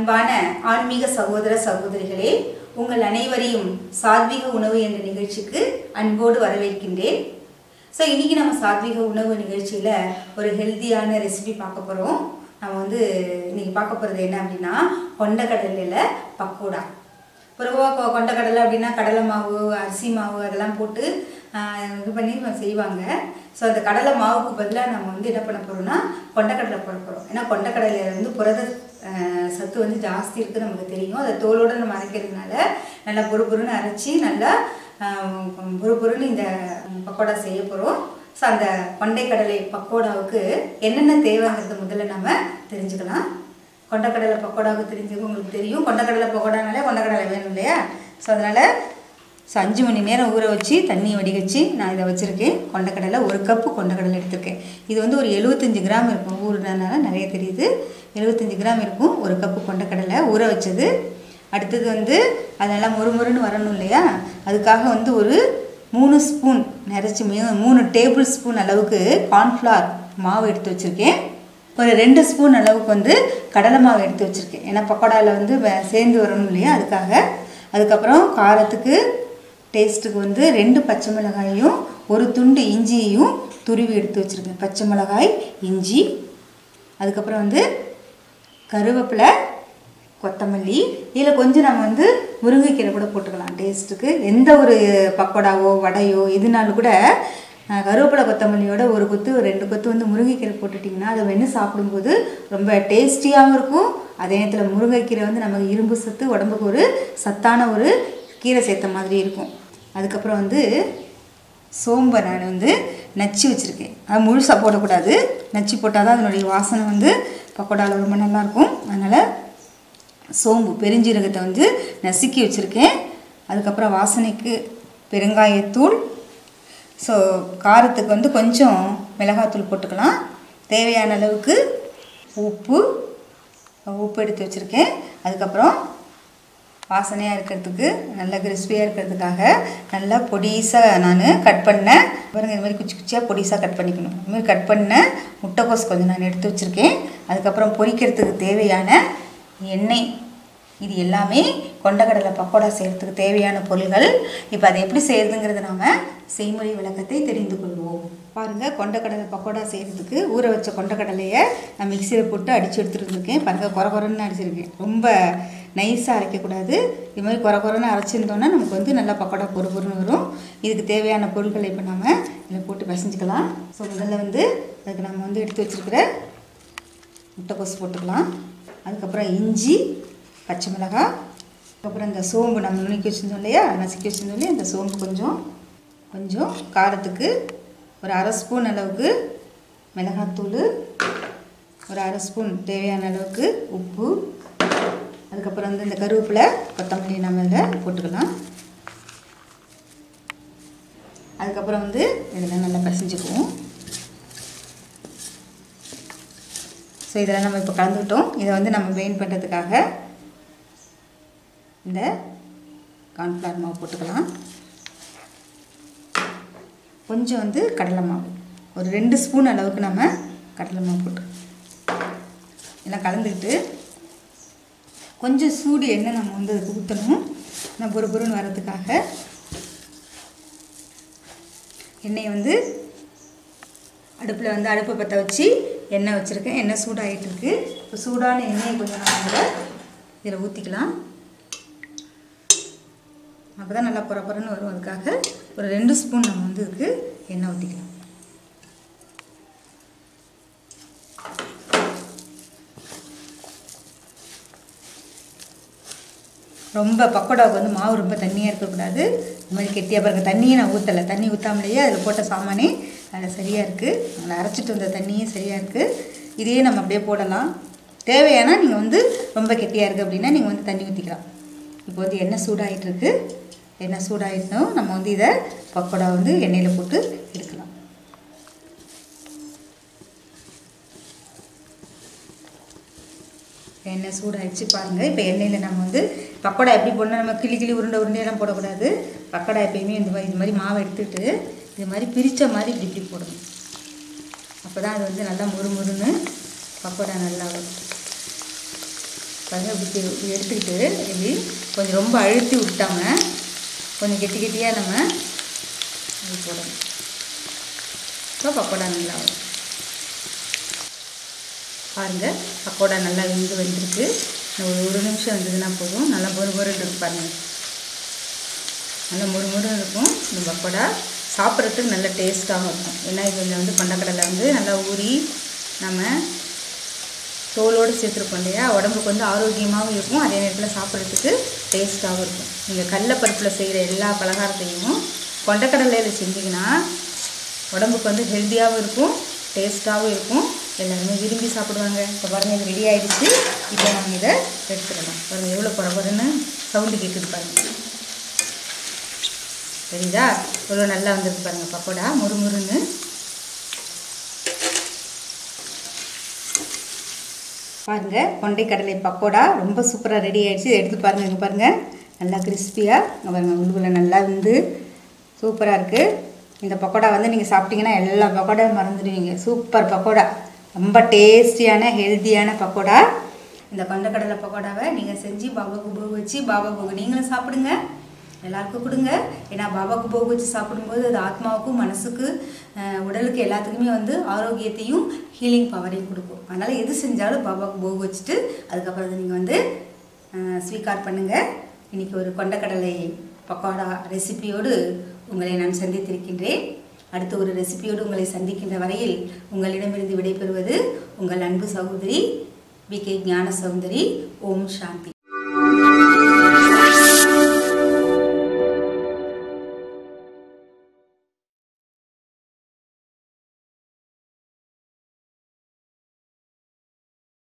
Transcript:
அன்பான ஆன்மீக சகோதர சகோதரிகளே உங்கள் அனைவரையும் சாத்விக உணவு என்ற நிகழ்ச்சிக்கு அன்போடு வரவேற்கின்றேன். ஸோ இன்றைக்கி நம்ம சாத்விக உணவு நிகழ்ச்சியில் ஒரு ஹெல்த்தியான ரெசிபி பார்க்க போகிறோம் நம்ம வந்து இன்றைக்கி பார்க்க போகிறது என்ன அப்படின்னா கொண்டக்கடலையில் பக்கோடா. பொதுவாக கொண்டக்கடலை அப்படின்னா கடலை மாவு அரிசி மாவு அதெல்லாம் போட்டு இது பண்ணி செய்வாங்க. ஸோ அந்த கடலை மாவுக்கு பதிலாக நம்ம வந்து என்ன பண்ண போகிறோம்னா கொண்டக்கடலை போட போகிறோம் ஏன்னா கொண்டக்கடலையில் வந்து புரத சத்து வந்து ஜாஸ்தி இருக்குது நமக்கு தெரியும். அதை தோலோடு நம்ம அரைக்கிறதுனால நல்லா பொறு பொறுன்னு அரைச்சி நல்லா பொறு பொறுன்னு இந்த பக்கோடா செய்ய போகிறோம் ஸோ அந்த கொண்டைக்கடலை பக்கோடாவுக்கு என்னென்ன தேவைங்கிறது முதல்ல நம்ம தெரிஞ்சுக்கலாம். கொண்டைக்கடலை பக்கோடாவுக்கு தெரிஞ்சுக்க உங்களுக்கு தெரியும். கொண்டைக்கடலை பக்கோடானாலே கொண்டக்கடலை வேணும் இல்லையா? ஸோ அதனால் ஸோ அஞ்சு மணி நேரம் ஊற வச்சு தண்ணி வடிகச்சு நான் இதை வச்சுருக்கேன். கொண்டைக்கடலை ஒரு கப்பு கொண்டைக்கடலை எடுத்திருக்கேன். இது வந்து ஒரு எழுபத்தஞ்சு கிராம் இருக்கும். ஊறுனால நிறைய தெரியுது. எழுபத்தஞ்சி கிராம் இருக்கும். ஒரு கப்பு கொண்டக்கடலை ஊற வச்சது. அடுத்தது வந்து அதெல்லாம் மொறுமொறுன்னு வரணும் இல்லையா? அதுக்காக வந்து ஒரு மூணு ஸ்பூன் நிறச்சி மூணு டேபிள் ஸ்பூன் அளவுக்கு கார்ன்ஃப்ளவர் மாவு எடுத்து வச்சுருக்கேன். ஒரு ரெண்டு ஸ்பூன் அளவுக்கு வந்து கடலை மாவு எடுத்து வச்சுருக்கேன். ஏன்னா பக்கோடாவில் வந்து சேர்ந்து வரணும் இல்லையா? அதுக்காக. அதுக்கப்புறம் காரத்துக்கு டேஸ்ட்டுக்கு வந்து ரெண்டு பச்சை மிளகாயும் ஒரு துண்டு இஞ்சியையும் துருவி எடுத்து வச்சுருக்கேன். பச்சை மிளகாய் இஞ்சி. அதுக்கப்புறம் வந்து கருவேப்பிலை கொத்தமல்லி இதில் கொஞ்சம் நம்ம வந்து முருங்கைக்கீரை கூட போட்டுக்கலாம். டேஸ்ட்டுக்கு எந்த ஒரு பக்கோடாவோ வடையோ எதுனாலும் கூட கருவேப்பிலை கொத்தமல்லியோட ஒரு கொத்து ஒரு ரெண்டு கொத்து வந்து முருங்கைக்கீரை போட்டுட்டிங்கன்னா அதை வெண்ணு சாப்பிடும்போது ரொம்ப டேஸ்டியாகவும் இருக்கும். அதே நேரத்தில் முருங்கைக்கீரை வந்து நமக்கு இரும்பு சத்து உடம்புக்கு ஒரு சத்தான ஒரு கீரை சேர்த்த மாதிரி இருக்கும். அதுக்கப்புறம் வந்து சோம்பை நான் வந்து நச்சு வச்சுருக்கேன். அது முழுசாக போடக்கூடாது. நச்சு போட்டால் தான் அதனுடைய வாசனை வந்து பக்கோடாவில் ரொம்ப நல்லாயிருக்கும். அதனால் சோம்பு பெருஞ்சீரகத்தை வந்து நசுக்கி வச்சுருக்கேன். அதுக்கப்புறம் வாசனைக்கு பெருங்காயத்தூள். ஸோ காரத்துக்கு வந்து கொஞ்சம் மிளகாத்தூள் போட்டுக்கலாம். தேவையான அளவுக்கு உப்பு. உப்பு எடுத்து வச்சுருக்கேன். அதுக்கப்புறம் வாசனையாக இருக்கிறதுக்கு நல்லா கிறிஸ்பியாக இருக்கிறதுக்காக நல்லா பொடிசாக நான் கட் பண்ணேன் பாருங்கள் இது மாதிரி குச்சி குச்சியாக பொடிசாக கட் பண்ணிக்கணும். இதுமாதிரி கட் பண்ண முட்டைக்கோஸ் கொஞ்சம் நான் எடுத்து வச்சுருக்கேன். அதுக்கப்புறம் பொரிக்கிறதுக்கு தேவையான எண்ணெய். இது எல்லாமே கொண்டக்கடலை பக்கோடா செய்கிறதுக்கு தேவையான பொருள்கள். இப்போ அதை எப்படி செய்கிறதுங்கிறத நாம் செய்முறை விளக்கத்தை தெரிந்து கொள்வோம். பாருங்கள் கொண்டக்கடலை பக்கோடா செய்கிறதுக்கு ஊற வச்ச கொண்டக்கடலையை நான் மிக்சியில் போட்டு அடித்து எடுத்துகிட்டு இருக்கேன் பாருங்கள் குறை குறைன்னு அடிச்சிருக்கேன். ரொம்ப நைஸாக அரைக்கக்கூடாது. இது மாதிரி குறை குறைன்னு அரைச்சிருந்தோன்னா நமக்கு வந்து நல்லா பக்கோடா பொறு பொருன்னு வரும். இதுக்கு தேவையான பொருட்களை இப்போ நம்ம இதில் போட்டு பிசைஞ்சுக்கலாம். ஸோ முதல்ல வந்து அதுக்கு நம்ம வந்து எடுத்து வச்சுருக்கிற முட்டைக்கோஸ் போட்டுக்கலாம். அதுக்கப்புறம் இஞ்சி பச்சை மிளகாய் அதுக்கப்புறம் இந்த சோம்பு நம்ம நுணுக்கி வச்சுருந்தோம் இல்லையா? நசுக்கி வச்சுருந்தோம் இல்லையா? இந்த சோம்பு கொஞ்சம் கொஞ்சம் காரத்துக்கு ஒரு அரை ஸ்பூன் அளவுக்கு மிளகாத்தூள் ஒரு அரை ஸ்பூன் தேவையான அளவுக்கு உப்பு அதுக்கப்புறம் வந்து இந்த கருவேப்பிலை கொத்தமல்லி நம்ம இதில் போட்டுக்கலாம். அதுக்கப்புறம் வந்து இதெல்லாம் நல்லா பசிஞ்சுக்குவோம். ஸோ இதெல்லாம் நம்ம இப்போ கலந்துக்கிட்டோம். இதை வந்து நம்ம வெயின் பண்ணுறதுக்காக இந்த கார்ன்ஃப்ளவர் மாவு போட்டுக்கலாம். கொஞ்சம் வந்து கடலை மாவு. ஒரு ரெண்டு ஸ்பூன் அளவுக்கு நம்ம கடலை மாவு போட்டு எல்லாம் கலந்துக்கிட்டு கொஞ்சம் சூடு எண்ணெய் நம்ம வந்து அதுக்கு ஊற்றணும் நான் பொறு பொருன்னு வர்றதுக்காக எண்ணெயை வந்து அடுப்பில் வந்து அடுப்பை பற்ற வச்சு எண்ணெய் வச்சுருக்கேன். எண்ணெய் சூடாகிட்டு இருக்கு. இப்போ சூடான எண்ணெயை கொஞ்சம் நம்ம இதில் இதில் ஊற்றிக்கலாம் அப்போ தான் நல்லா பொற வரும். அதுக்காக ஒரு ரெண்டு ஸ்பூன் நம்ம வந்து இதுக்கு எண்ணெய் ஊற்றிக்கலாம் ரொம்ப பக்கோடாவுக்கு வந்து மாவு ரொம்ப தண்ணியாக இருக்கக்கூடாது. இந்த மாதிரி கெட்டியாக பாருங்கள் தண்ணியை நான் ஊற்றலை தண்ணி ஊற்றாமலேயே அதில் போட்ட சாமானே அதில் சரியாக இருக்குது அதில் அரைச்சிட்டு வந்த தண்ணியும் சரியாக இருக்குது இதையே நம்ம அப்படியே போடலாம். தேவையானா நீங்கள் வந்து ரொம்ப கெட்டியாக இருக்குது அப்படின்னா நீங்கள் வந்து தண்ணி ஊற்றிக்கலாம் இப்போ வந்து எண்ணெய் சூடாகிட்டு இருக்கு. எண்ணெய் சூடாகிட்டோம் நம்ம வந்து இதை பக்கோடா வந்து எண்ணெயில் போட்டு எடுக்கலாம் எண்ணெய் சூடாகிடுச்சு பாருங்கள் இப்போ எண்ணெயில் நம்ம வந்து பக்கோடா எப்படி போடணும் நம்ம கிளி கிளி உருண்டை உருண்டையெல்லாம் போடக்கூடாது. பக்கோடா எப்பயுமே இந்த மாதிரி இது மாதிரி மாவை எடுத்துட்டு இது மாதிரி பிரித்த மாதிரி இப்படி இப்படி போடணும். அப்போ தான் அது வந்து நல்லா முறுமுறுன்னு பக்கோடா நல்லா வரும். இப்படி இப்படி எடுத்துக்கிட்டு இது கொஞ்சம் ரொம்ப அழுத்தி விட்டாம கொஞ்சம் கெட்டி கெட்டியாக நம்ம இது போடணும். இப்போ பக்கோடா நல்லா வரும். பாருங்கள் பக்கோடா நல்லா வெந்து வந்திருக்கு. ஒரு ஒரு நிமிஷம் வந்ததுன்னா போதும். நல்லா பொறு பொருன்னு பாருங்கள் நல்லா முறு மொறு இருக்கும். இந்த பக்கோடா சாப்பிட்றதுக்கு நல்ல டேஸ்ட்டாகவும் இருக்கும். ஏன்னா இதில் வந்து கொண்டக்கடலை வந்து நல்லா ஊறி நம்ம தோலோடு சேர்த்துருக்கோம் இல்லையா? உடம்புக்கு வந்து ஆரோக்கியமாகவும் இருக்கும். அதே நேரத்தில் சாப்பிட்றதுக்கு டேஸ்ட்டாகவும் இருக்கும். நீங்கள் கடலப்பருப்பில் செய்கிற எல்லா பலகாரத்தையும் கொண்டக்கடலையில் செஞ்சிங்கன்னா உடம்புக்கு வந்து ஹெல்த்தியாகவும் இருக்கும் டேஸ்ட்டாகவும் இருக்கும். எல்லாருமே விரும்பி சாப்பிடுவாங்க. இப்போ பாருங்கள் இது ரெடி ஆகிடுச்சு இப்போ நம்ம இதை எடுத்துக்கலாம். பாருங்கள் எவ்வளோ பரபரன்னு சவுண்டு கேட்குது பாருங்கள் சரிதா எவ்வளோ நல்லா வந்திருக்கு பாருங்கள் பக்கோடா. முறுமுறுன்னு. பாருங்க கொண்டை கடலை பக்கோடா ரொம்ப சூப்பராக ரெடி ஆகிடுச்சு எடுத்து பாருங்கள் இங்கே பாருங்கள் நல்லா கிறிஸ்பியாக இங்கே பாருங்க உள்ளுக்குள்ள நல்லா வந்து சூப்பராக இருக்குது இந்த பக்கோடா வந்து நீங்கள் சாப்பிட்டீங்கன்னா எல்லா பக்கோடாவும் மறந்துடுவீங்க. சூப்பர் பக்கோடா. ரொம்ப டேஸ்டியான ஹெல்த்தியான பக்கோடா. இந்த கொண்டக்கடலை பக்கோடாவை நீங்கள் செஞ்சு பாபாவுக்கு போக வச்சு பாபா போக நீங்களும் சாப்பிடுங்க. எல்லாருக்கும் கொடுங்க. ஏன்னா பாபாவுக்கு போக வச்சு சாப்பிடும்போது அது ஆத்மாவுக்கும் மனசுக்கு உடலுக்கு எல்லாத்துக்குமே வந்து ஆரோக்கியத்தையும் ஹீலிங் பவரையும் கொடுக்கும். அதனால் எது செஞ்சாலும் பாபாவுக்கு போக வச்சுட்டு அதுக்கப்புறம் அதை நீங்கள் வந்து ஸ்வீகார் பண்ணுங்கள் இன்றைக்கி ஒரு கொண்டக்கடலை பக்கோடா ரெசிபியோடு உங்களை நான் சந்தித்திருக்கின்றேன். அடுத்த ஒரு ரெசிபியோடு உங்களை சந்திக்கின்ற வரையில் உங்களிடமிருந்து விடைபெறுவது உங்கள் அன்பு சகோதரி வி கே ஞான சௌந்தரி ஓம் சாந்தி.